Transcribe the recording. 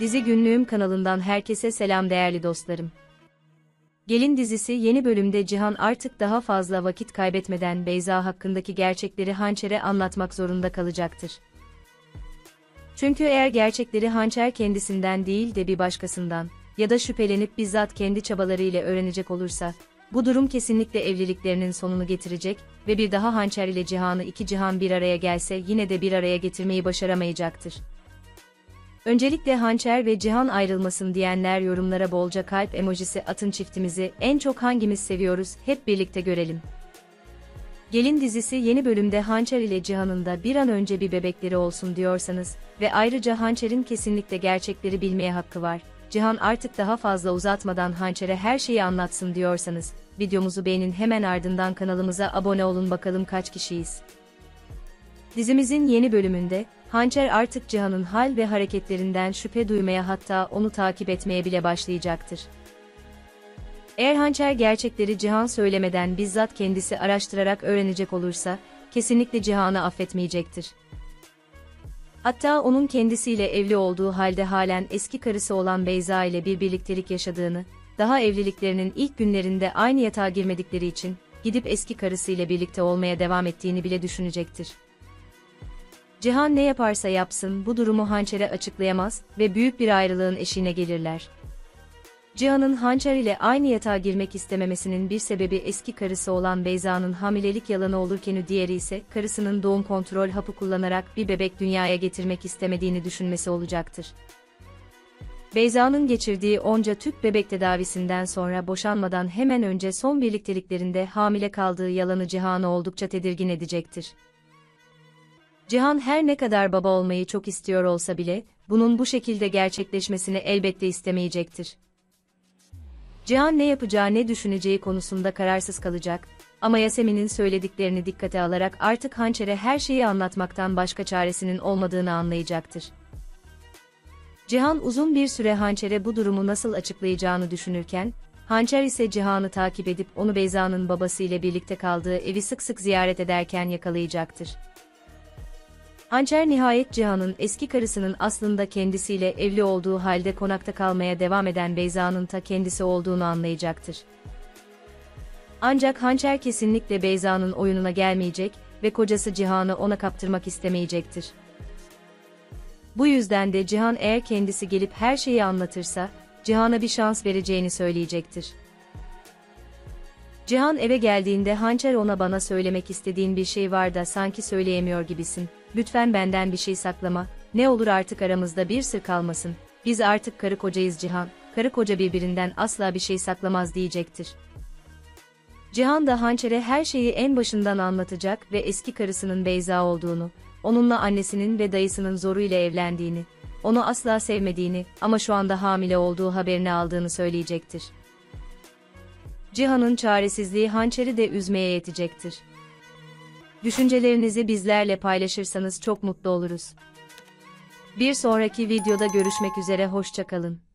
Dizi Günlüğüm kanalından herkese selam değerli dostlarım. Gelin dizisi yeni bölümde Cihan artık daha fazla vakit kaybetmeden Beyza hakkındaki gerçekleri Hançer'e anlatmak zorunda kalacaktır. Çünkü eğer gerçekleri Hançer kendisinden değil de bir başkasından ya da şüphelenip bizzat kendi çabalarıyla öğrenecek olursa, bu durum kesinlikle evliliklerinin sonunu getirecek ve bir daha Hançer ile Cihan'ı iki cihan bir araya gelse yine de bir araya getirmeyi başaramayacaktır. Öncelikle Hançer ve Cihan ayrılmasın diyenler yorumlara bolca kalp emojisi atın çiftimizi en çok hangimiz seviyoruz hep birlikte görelim. Gelin dizisi yeni bölümde Hançer ile Cihan'ın da bir an önce bir bebekleri olsun diyorsanız ve ayrıca Hançer'in kesinlikle gerçekleri bilmeye hakkı var. Cihan artık daha fazla uzatmadan Hançer'e her şeyi anlatsın diyorsanız, videomuzu beğenin hemen ardından kanalımıza abone olun bakalım kaç kişiyiz. Dizimizin yeni bölümünde, Hançer artık Cihan'ın hal ve hareketlerinden şüphe duymaya hatta onu takip etmeye bile başlayacaktır. Eğer Hançer gerçekleri Cihan söylemeden bizzat kendisi araştırarak öğrenecek olursa, kesinlikle Cihan'ı affetmeyecektir. Hatta onun kendisiyle evli olduğu halde halen eski karısı olan Beyza ile bir birliktelik yaşadığını, daha evliliklerinin ilk günlerinde aynı yatağa girmedikleri için, gidip eski karısıyla birlikte olmaya devam ettiğini bile düşünecektir. Cihan ne yaparsa yapsın bu durumu Hançer'e açıklayamaz ve büyük bir ayrılığın eşiğine gelirler. Cihan'ın Hançer ile aynı yatağa girmek istememesinin bir sebebi eski karısı olan Beyza'nın hamilelik yalanı olurken diğeri ise karısının doğum kontrol hapı kullanarak bir bebek dünyaya getirmek istemediğini düşünmesi olacaktır. Beyza'nın geçirdiği onca tüp bebek tedavisinden sonra boşanmadan hemen önce son birlikteliklerinde hamile kaldığı yalanı Cihan'ı oldukça tedirgin edecektir. Cihan her ne kadar baba olmayı çok istiyor olsa bile, bunun bu şekilde gerçekleşmesini elbette istemeyecektir. Cihan ne yapacağı ne düşüneceği konusunda kararsız kalacak, ama Yasemin'in söylediklerini dikkate alarak artık Hançer'e her şeyi anlatmaktan başka çaresinin olmadığını anlayacaktır. Cihan uzun bir süre Hançer'e bu durumu nasıl açıklayacağını düşünürken, Hançer ise Cihan'ı takip edip onu Beyza'nın babası ile birlikte kaldığı evi sık sık ziyaret ederken yakalayacaktır. Hançer nihayet Cihan'ın eski karısının aslında kendisiyle evli olduğu halde konakta kalmaya devam eden Beyza'nın ta kendisi olduğunu anlayacaktır. Ancak Hançer kesinlikle Beyza'nın oyununa gelmeyecek ve kocası Cihan'ı ona kaptırmak istemeyecektir. Bu yüzden de Cihan eğer kendisi gelip her şeyi anlatırsa, Cihan'a bir şans vereceğini söyleyecektir. Cihan eve geldiğinde Hançer ona bana söylemek istediğin bir şey var da sanki söyleyemiyor gibisin. Lütfen benden bir şey saklama. Ne olur artık aramızda bir sır kalmasın. Biz artık karı kocayız Cihan. Karı koca birbirinden asla bir şey saklamaz diyecektir. Cihan da Hançer'e her şeyi en başından anlatacak ve eski karısının Beyza olduğunu, onunla annesinin ve dayısının zoruyla evlendiğini, onu asla sevmediğini ama şu anda hamile olduğu haberini aldığını söyleyecektir. Cihan'ın çaresizliği hançeri de üzmeye yetecektir. Düşüncelerinizi bizlerle paylaşırsanız çok mutlu oluruz. Bir sonraki videoda görüşmek üzere hoşçakalın.